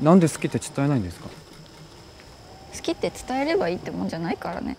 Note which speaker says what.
Speaker 1: なんで好きって伝えないんですか？
Speaker 2: 好きって伝えればいいってもんじゃないからね。